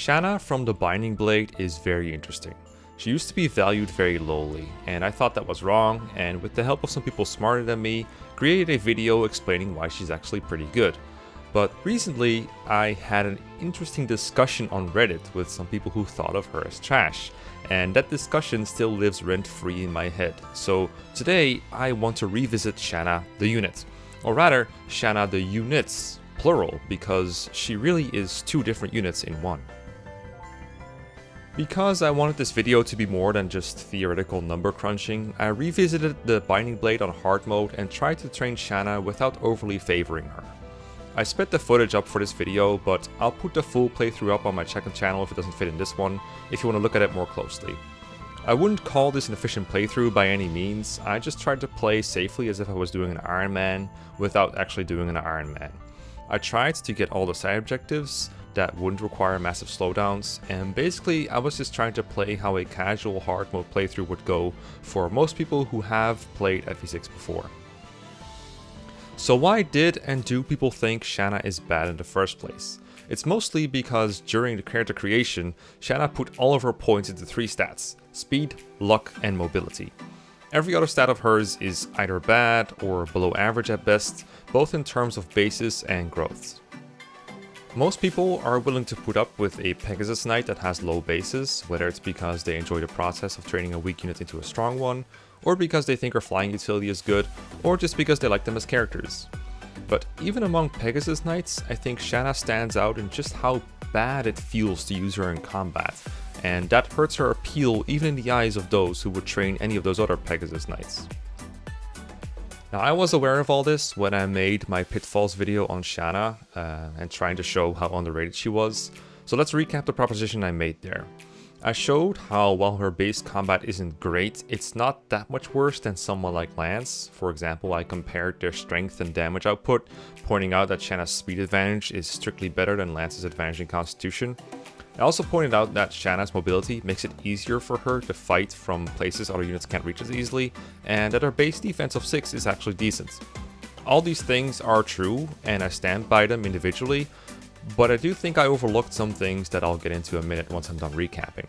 Shanna from the Binding Blade is very interesting. She used to be valued very lowly, and I thought that was wrong, and with the help of some people smarter than me, created a video explaining why she's actually pretty good. But recently, I had an interesting discussion on Reddit with some people who thought of her as trash, and that discussion still lives rent free in my head. So today, I want to revisit Shanna the unit, or rather, Shanna the units, plural, because she really is two different units in one. Because I wanted this video to be more than just theoretical number crunching, I revisited the Binding Blade on hard mode and tried to train Shanna without overly favoring her. I sped the footage up for this video, but I'll put the full playthrough up on my second channel if it doesn't fit in this one, if you want to look at it more closely. I wouldn't call this an efficient playthrough by any means, I just tried to play safely as if I was doing an Iron Man without actually doing an Iron Man. I tried to get all the side objectives, that wouldn't require massive slowdowns, and basically I was just trying to play how a casual hard mode playthrough would go for most people who have played FE6 before. So why did and do people think Shanna is bad in the first place? It's mostly because during the character creation, Shanna put all of her points into three stats, speed, luck, and mobility. Every other stat of hers is either bad or below average at best, both in terms of basis and growths. Most people are willing to put up with a Pegasus Knight that has low bases, whether it's because they enjoy the process of training a weak unit into a strong one, or because they think her flying utility is good, or just because they like them as characters. But even among Pegasus Knights, I think Shanna stands out in just how bad it feels to use her in combat, and that hurts her appeal even in the eyes of those who would train any of those other Pegasus Knights. Now I was aware of all this when I made my Pitfalls video on Shanna uh, and trying to show how underrated she was, so let's recap the proposition I made there. I showed how while her base combat isn't great, it's not that much worse than someone like Lance. For example, I compared their strength and damage output, pointing out that Shanna's speed advantage is strictly better than Lance's advantage in constitution. I also pointed out that Shanna's mobility makes it easier for her to fight from places other units can't reach as easily, and that her base defense of 6 is actually decent. All these things are true, and I stand by them individually, but I do think I overlooked some things that I'll get into a minute once I'm done recapping.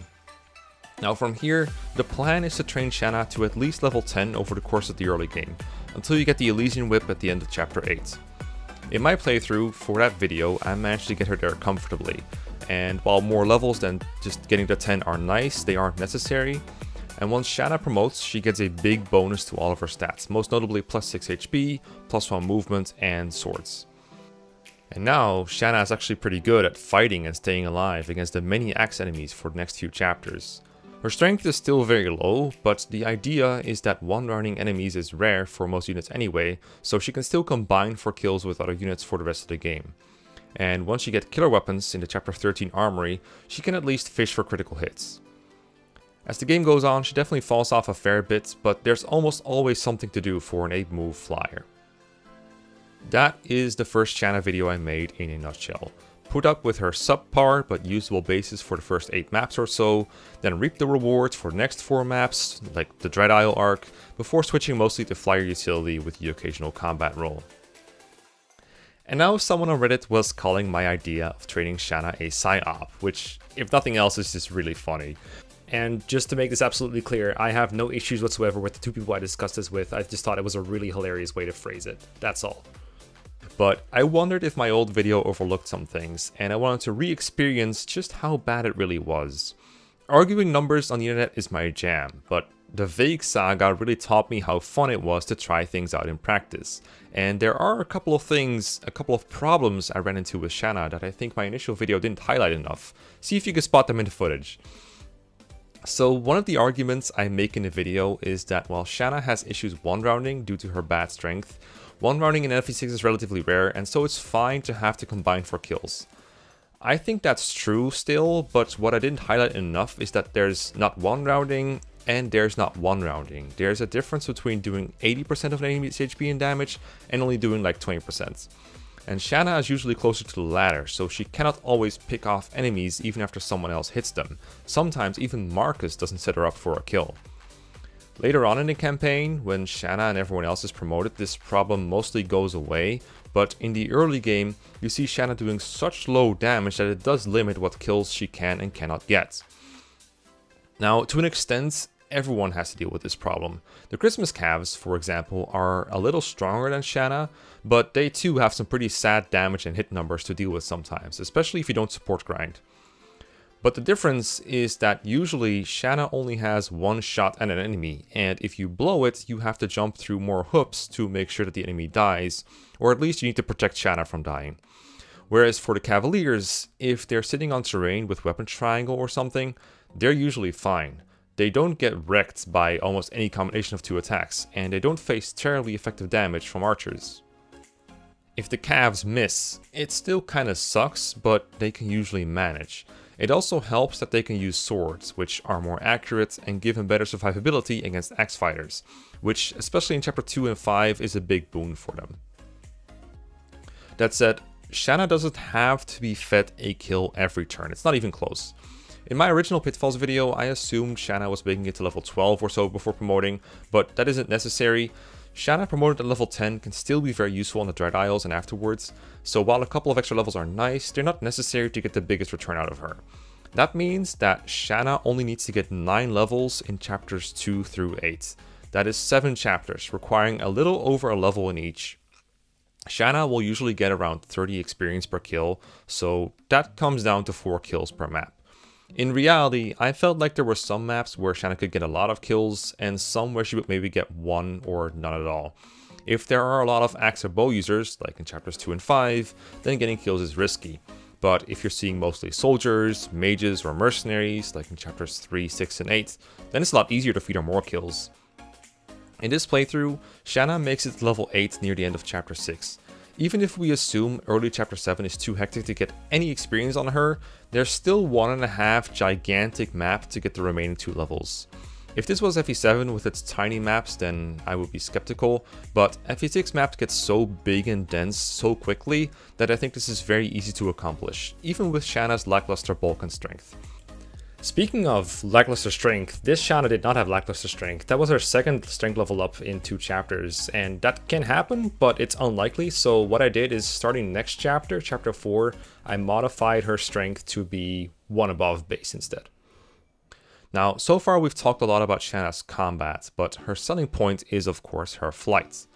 Now from here, the plan is to train Shanna to at least level 10 over the course of the early game, until you get the Elysian Whip at the end of chapter 8. In my playthrough, for that video, I managed to get her there comfortably, and while more levels than just getting to 10 are nice, they aren't necessary. And once Shanna promotes, she gets a big bonus to all of her stats, most notably plus 6 HP, plus 1 movement, and swords. And now, Shanna is actually pretty good at fighting and staying alive against the many axe enemies for the next few chapters. Her strength is still very low, but the idea is that one-rounding enemies is rare for most units anyway, so she can still combine for kills with other units for the rest of the game and once you get killer weapons in the chapter 13 armory, she can at least fish for critical hits. As the game goes on, she definitely falls off a fair bit, but there's almost always something to do for an 8 move flyer. That is the first Shanna video I made in a nutshell. Put up with her subpar but usable bases for the first 8 maps or so, then reap the rewards for the next 4 maps, like the Dread Isle arc, before switching mostly to flyer utility with the occasional combat role. And now someone on Reddit was calling my idea of training Shanna a psyop, which, if nothing else, is just really funny. And just to make this absolutely clear, I have no issues whatsoever with the two people I discussed this with. I just thought it was a really hilarious way to phrase it. That's all. But I wondered if my old video overlooked some things, and I wanted to re-experience just how bad it really was. Arguing numbers on the internet is my jam, but the Vague Saga really taught me how fun it was to try things out in practice. And there are a couple of things, a couple of problems I ran into with Shanna that I think my initial video didn't highlight enough. See if you can spot them in the footage. So one of the arguments I make in the video is that while Shanna has issues one-rounding due to her bad strength, one-rounding in FE6 is relatively rare and so it's fine to have to combine for kills. I think that's true still, but what I didn't highlight enough is that there's not one-rounding and there's not one rounding. There's a difference between doing 80% of an enemy's HP and damage and only doing like 20%. And Shanna is usually closer to the latter, so she cannot always pick off enemies even after someone else hits them. Sometimes even Marcus doesn't set her up for a kill. Later on in the campaign, when Shanna and everyone else is promoted, this problem mostly goes away, but in the early game, you see Shanna doing such low damage that it does limit what kills she can and cannot get. Now, to an extent, everyone has to deal with this problem. The Christmas Cavs, for example, are a little stronger than Shanna, but they too have some pretty sad damage and hit numbers to deal with sometimes, especially if you don't support grind. But the difference is that usually Shanna only has one shot at an enemy, and if you blow it, you have to jump through more hoops to make sure that the enemy dies, or at least you need to protect Shanna from dying. Whereas for the Cavaliers, if they're sitting on terrain with weapon triangle or something, they're usually fine. They don't get wrecked by almost any combination of two attacks, and they don't face terribly effective damage from archers. If the Cavs miss, it still kinda sucks, but they can usually manage. It also helps that they can use swords, which are more accurate and give them better survivability against axe fighters, which, especially in chapter 2 and 5, is a big boon for them. That said, Shanna doesn't have to be fed a kill every turn, it's not even close. In my original Pitfalls video, I assumed Shanna was making it to level 12 or so before promoting, but that isn't necessary. Shanna promoted at level 10 can still be very useful on the Dread Isles and afterwards, so while a couple of extra levels are nice, they're not necessary to get the biggest return out of her. That means that Shanna only needs to get 9 levels in chapters 2 through 8. That is 7 chapters, requiring a little over a level in each. Shanna will usually get around 30 experience per kill, so that comes down to 4 kills per map. In reality, I felt like there were some maps where Shanna could get a lot of kills, and some where she would maybe get one or none at all. If there are a lot of axe or bow users, like in chapters 2 and 5, then getting kills is risky. But if you're seeing mostly soldiers, mages, or mercenaries, like in chapters 3, 6, and 8, then it's a lot easier to feed her more kills. In this playthrough, Shanna makes it level 8 near the end of chapter 6, even if we assume early chapter 7 is too hectic to get any experience on her, there's still one and a half gigantic map to get the remaining two levels. If this was FE7 with its tiny maps, then I would be skeptical, but FE6 maps get so big and dense so quickly that I think this is very easy to accomplish, even with Shanna's lackluster bulk and strength. Speaking of lackluster strength, this Shanna did not have lackluster strength. That was her second strength level up in two chapters, and that can happen, but it's unlikely. So what I did is starting next chapter, chapter 4, I modified her strength to be one above base instead. Now, so far we've talked a lot about Shanna's combat, but her selling point is of course her flight.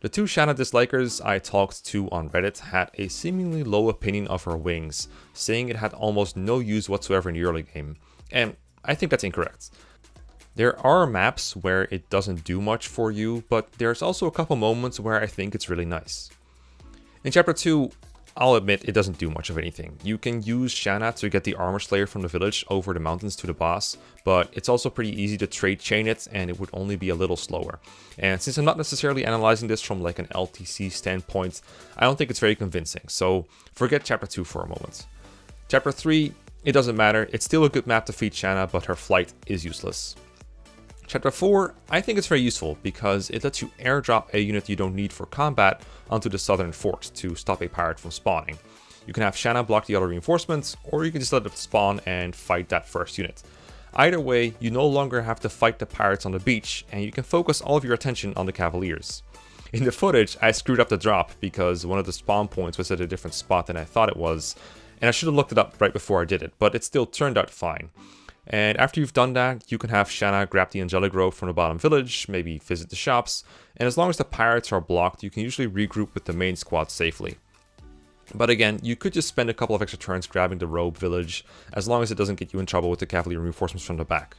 The two Shanna dislikers I talked to on Reddit had a seemingly low opinion of her wings, saying it had almost no use whatsoever in the early game and I think that's incorrect. There are maps where it doesn't do much for you, but there's also a couple moments where I think it's really nice. In chapter 2, I'll admit it doesn't do much of anything. You can use Shanna to get the armor slayer from the village over the mountains to the boss, but it's also pretty easy to trade chain it and it would only be a little slower. And since I'm not necessarily analyzing this from like an LTC standpoint, I don't think it's very convincing, so forget chapter 2 for a moment. Chapter 3, it doesn't matter, it's still a good map to feed Shanna, but her flight is useless. Chapter 4, I think it's very useful because it lets you airdrop a unit you don't need for combat onto the southern fort to stop a pirate from spawning. You can have Shanna block the other reinforcements, or you can just let it spawn and fight that first unit. Either way, you no longer have to fight the pirates on the beach, and you can focus all of your attention on the cavaliers. In the footage, I screwed up the drop because one of the spawn points was at a different spot than I thought it was, and I should have looked it up right before I did it, but it still turned out fine. And after you've done that, you can have Shanna grab the Angelic Robe from the bottom village, maybe visit the shops, and as long as the pirates are blocked, you can usually regroup with the main squad safely. But again, you could just spend a couple of extra turns grabbing the robe village, as long as it doesn't get you in trouble with the cavalry reinforcements from the back.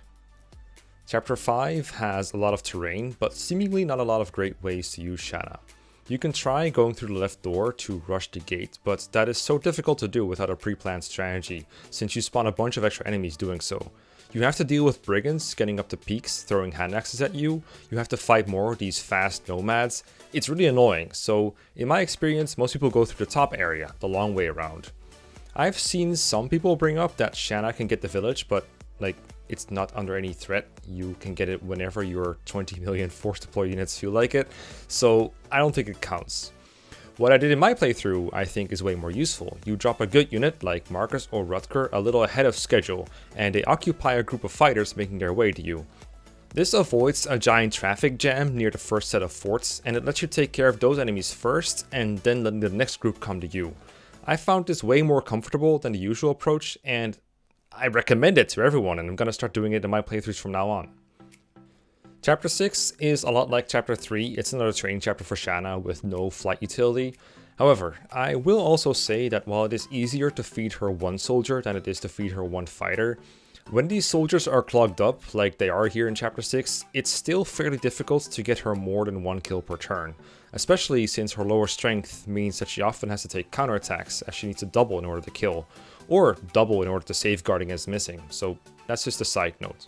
Chapter 5 has a lot of terrain, but seemingly not a lot of great ways to use Shanna. You can try going through the left door to rush the gate, but that is so difficult to do without a pre-planned strategy, since you spawn a bunch of extra enemies doing so. You have to deal with brigands getting up to peaks, throwing hand axes at you, you have to fight more of these fast nomads. It's really annoying, so in my experience, most people go through the top area, the long way around. I've seen some people bring up that Shanna can get the village, but like it's not under any threat. You can get it whenever your 20 million force deploy units feel like it, so I don't think it counts. What I did in my playthrough I think is way more useful. You drop a good unit like Marcus or Rutger a little ahead of schedule, and they occupy a group of fighters making their way to you. This avoids a giant traffic jam near the first set of forts, and it lets you take care of those enemies first, and then let the next group come to you. I found this way more comfortable than the usual approach, and I recommend it to everyone, and I'm gonna start doing it in my playthroughs from now on. Chapter 6 is a lot like Chapter 3, it's another training chapter for Shanna with no flight utility. However, I will also say that while it is easier to feed her one soldier than it is to feed her one fighter, when these soldiers are clogged up, like they are here in Chapter 6, it's still fairly difficult to get her more than one kill per turn, especially since her lower strength means that she often has to take counterattacks as she needs to double in order to kill, or double in order to safeguard against missing, so that's just a side note.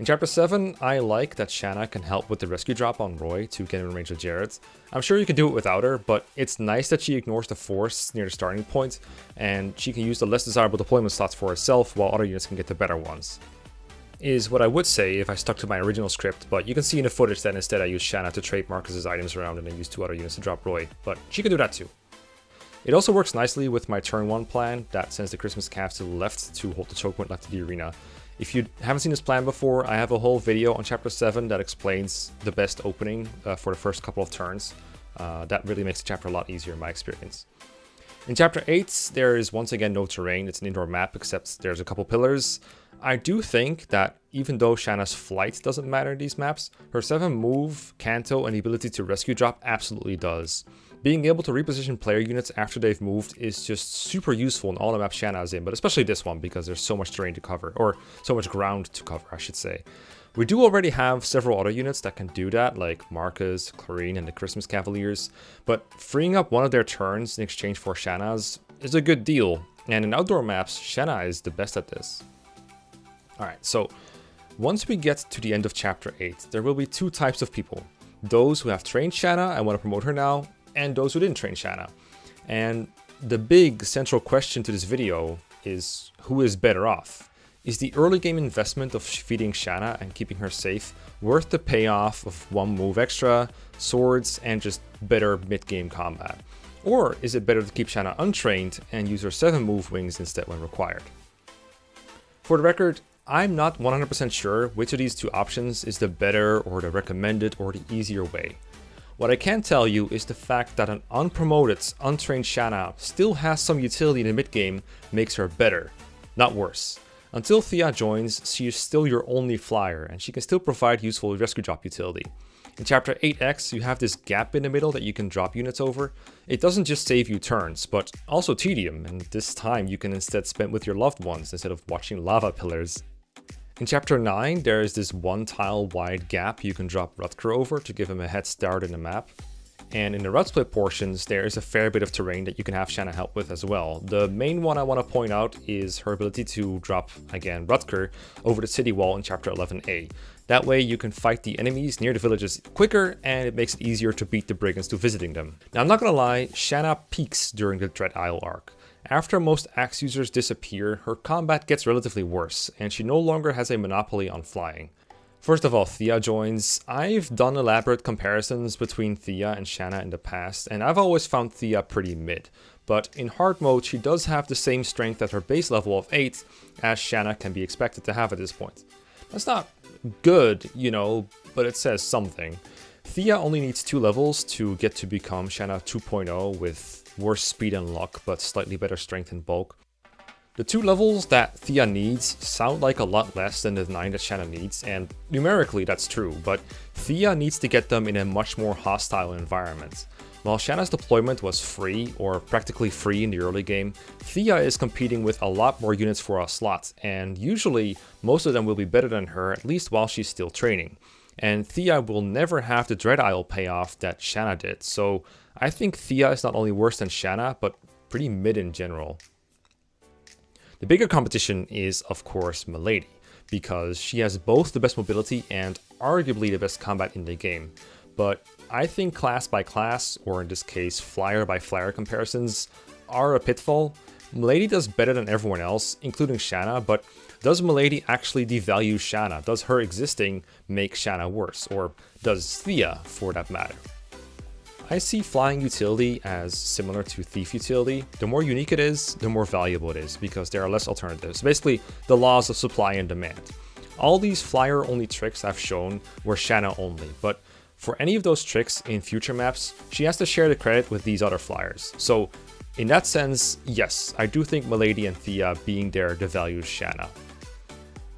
In Chapter 7, I like that Shanna can help with the rescue drop on Roy to get in range of Jared. I'm sure you can do it without her, but it's nice that she ignores the force near the starting point, and she can use the less desirable deployment slots for herself while other units can get the better ones. Is what I would say if I stuck to my original script, but you can see in the footage that instead I used Shanna to trade Marcus's items around and then use two other units to drop Roy, but she can do that too. It also works nicely with my turn 1 plan that sends the Christmas Cav to the left to hold the choke point left of the arena, if you haven't seen this plan before, I have a whole video on chapter 7 that explains the best opening uh, for the first couple of turns. Uh, that really makes the chapter a lot easier in my experience. In chapter 8, there is once again no terrain, it's an indoor map except there's a couple pillars. I do think that even though Shanna's flight doesn't matter in these maps, her 7 move, canto, and the ability to rescue drop absolutely does. Being able to reposition player units after they've moved is just super useful in all the maps Shanna is in, but especially this one because there's so much terrain to cover, or so much ground to cover, I should say. We do already have several other units that can do that, like Marcus, Clarine, and the Christmas Cavaliers, but freeing up one of their turns in exchange for Shanna's is a good deal, and in outdoor maps, Shanna is the best at this. Alright, so once we get to the end of chapter 8, there will be two types of people. Those who have trained Shanna and want to promote her now, and those who didn't train Shanna. And the big central question to this video is who is better off? Is the early game investment of feeding Shanna and keeping her safe worth the payoff of one move extra, swords, and just better mid-game combat? Or is it better to keep Shanna untrained and use her 7 move wings instead when required? For the record, I'm not 100% sure which of these two options is the better or the recommended or the easier way. What I can tell you is the fact that an unpromoted, untrained Shanna still has some utility in the mid game makes her better, not worse. Until Thea joins, she is still your only flyer, and she can still provide useful rescue drop utility. In chapter 8x, you have this gap in the middle that you can drop units over. It doesn't just save you turns, but also tedium, and this time you can instead spend with your loved ones instead of watching lava pillars. In chapter 9, there is this one tile wide gap you can drop Rutger over to give him a head start in the map. And in the rut split portions, there is a fair bit of terrain that you can have Shanna help with as well. The main one I want to point out is her ability to drop, again, Rutger over the city wall in chapter 11a. That way you can fight the enemies near the villages quicker and it makes it easier to beat the brigands to visiting them. Now I'm not gonna lie, Shanna peaks during the Dread Isle arc. After most axe users disappear, her combat gets relatively worse, and she no longer has a monopoly on flying. First of all, Thea joins. I've done elaborate comparisons between Thea and Shanna in the past, and I've always found Thea pretty mid. But in hard mode, she does have the same strength at her base level of 8 as Shanna can be expected to have at this point. That's not good, you know, but it says something. Thea only needs 2 levels to get to become Shanna 2.0 with worse speed and luck, but slightly better strength and bulk. The two levels that Thea needs sound like a lot less than the 9 that Shanna needs, and numerically that's true, but Thea needs to get them in a much more hostile environment. While Shanna's deployment was free, or practically free in the early game, Thea is competing with a lot more units for a slot, and usually most of them will be better than her, at least while she's still training. And Thea will never have the Dread Isle payoff that Shanna did, so I think Thea is not only worse than Shanna, but pretty mid in general. The bigger competition is, of course, Milady, because she has both the best mobility and arguably the best combat in the game. But I think class by class, or in this case, flyer by flyer comparisons, are a pitfall. Milady does better than everyone else, including Shanna, but does Milady actually devalue Shanna? Does her existing make Shanna worse? Or does Thea, for that matter? I see flying utility as similar to thief utility. The more unique it is, the more valuable it is because there are less alternatives. Basically, the laws of supply and demand. All these flyer only tricks I've shown were Shanna only, but for any of those tricks in future maps, she has to share the credit with these other flyers. So in that sense, yes, I do think Milady and Thea being there devalues Shanna.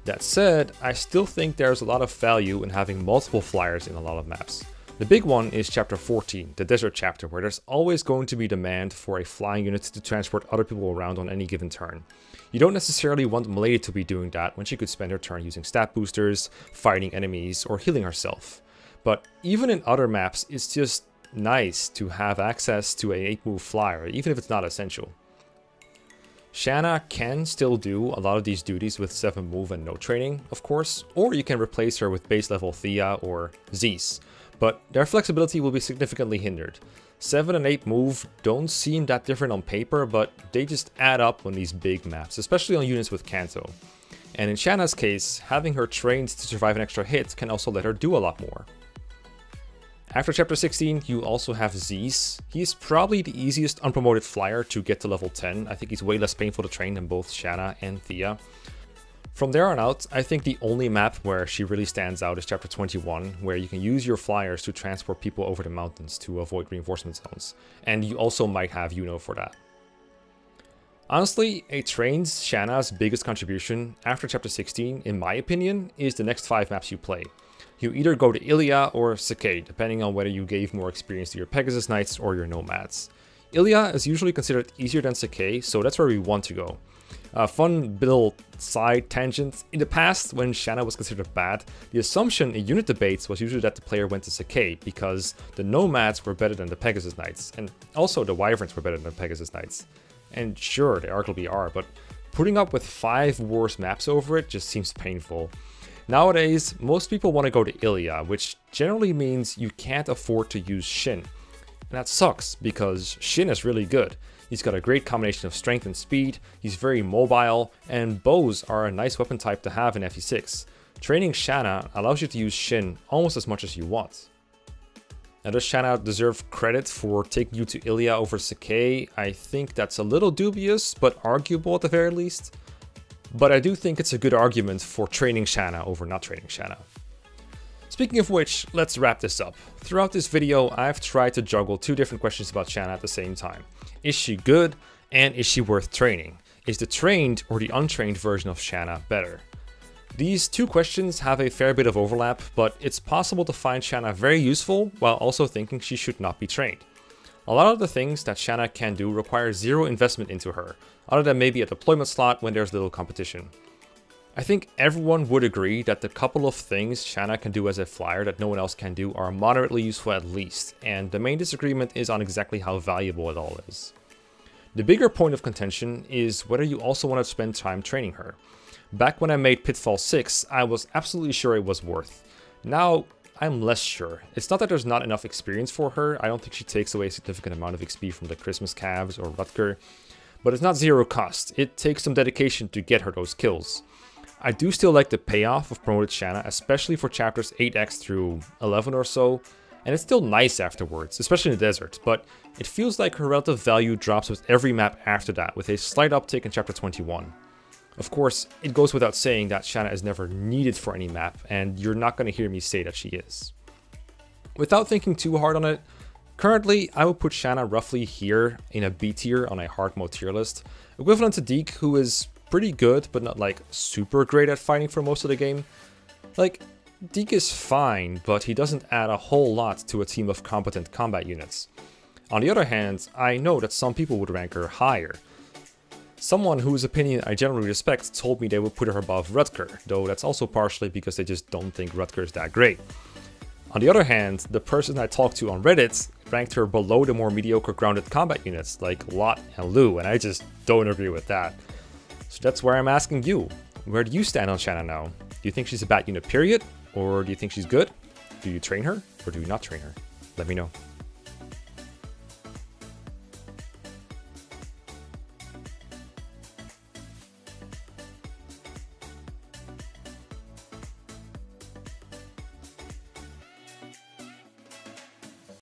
That said, I still think there's a lot of value in having multiple flyers in a lot of maps. The big one is chapter 14, the desert chapter, where there's always going to be demand for a flying unit to transport other people around on any given turn. You don't necessarily want Milady to be doing that when she could spend her turn using stat boosters, fighting enemies, or healing herself. But even in other maps, it's just nice to have access to a 8 move flyer, even if it's not essential. Shanna can still do a lot of these duties with 7 move and no training, of course, or you can replace her with base level Thea or Zeiss, but their flexibility will be significantly hindered. 7 and 8 move don't seem that different on paper, but they just add up on these big maps, especially on units with Canto. And in Shanna's case, having her trained to survive an extra hit can also let her do a lot more. After chapter 16, you also have Zeiss. He's probably the easiest unpromoted flyer to get to level 10. I think he's way less painful to train than both Shanna and Thea. From there on out, I think the only map where she really stands out is chapter 21, where you can use your flyers to transport people over the mountains to avoid reinforcement zones. And you also might have Yuno for that. Honestly, a trains Shanna's biggest contribution after chapter 16, in my opinion, is the next 5 maps you play you either go to Ilia or Sacae, depending on whether you gave more experience to your Pegasus Knights or your Nomads. Ilia is usually considered easier than Sacae, so that's where we want to go. A fun little side tangent. In the past, when Shanna was considered bad, the assumption in unit debates was usually that the player went to Sacae because the Nomads were better than the Pegasus Knights, and also the Wyverns were better than the Pegasus Knights. And sure, they arguably are, but putting up with 5 worse maps over it just seems painful. Nowadays, most people want to go to Ilia, which generally means you can't afford to use Shin. And that sucks, because Shin is really good. He's got a great combination of strength and speed, he's very mobile, and bows are a nice weapon type to have in FE6. Training Shanna allows you to use Shin almost as much as you want. Now does Shanna deserve credit for taking you to Ilia over Sacae? I think that's a little dubious, but arguable at the very least but I do think it's a good argument for training Shanna over not training Shanna. Speaking of which, let's wrap this up. Throughout this video, I've tried to juggle two different questions about Shanna at the same time. Is she good, and is she worth training? Is the trained or the untrained version of Shanna better? These two questions have a fair bit of overlap, but it's possible to find Shanna very useful while also thinking she should not be trained. A lot of the things that Shanna can do require zero investment into her, other than maybe a deployment slot when there's little competition. I think everyone would agree that the couple of things Shanna can do as a flyer that no one else can do are moderately useful at least, and the main disagreement is on exactly how valuable it all is. The bigger point of contention is whether you also want to spend time training her. Back when I made Pitfall 6, I was absolutely sure it was worth. Now, I'm less sure. It's not that there's not enough experience for her, I don't think she takes away a significant amount of XP from the Christmas Cavs or Rutger, but it's not zero cost, it takes some dedication to get her those kills. I do still like the payoff of promoted Shanna, especially for chapters 8x through 11 or so, and it's still nice afterwards, especially in the desert, but it feels like her relative value drops with every map after that, with a slight uptick in chapter 21. Of course, it goes without saying that Shanna is never needed for any map, and you're not going to hear me say that she is. Without thinking too hard on it, currently I would put Shanna roughly here in a B tier on a hard mode tier list, equivalent to Deke who is pretty good but not like super great at fighting for most of the game. Like, Deke is fine, but he doesn't add a whole lot to a team of competent combat units. On the other hand, I know that some people would rank her higher, Someone whose opinion I generally respect told me they would put her above Rutger, though that's also partially because they just don't think Rutger is that great. On the other hand, the person I talked to on Reddit ranked her below the more mediocre grounded combat units like Lot and Lu, and I just don't agree with that. So that's where I'm asking you. Where do you stand on Shanna now? Do you think she's a bad unit period? Or do you think she's good? Do you train her? Or do you not train her? Let me know.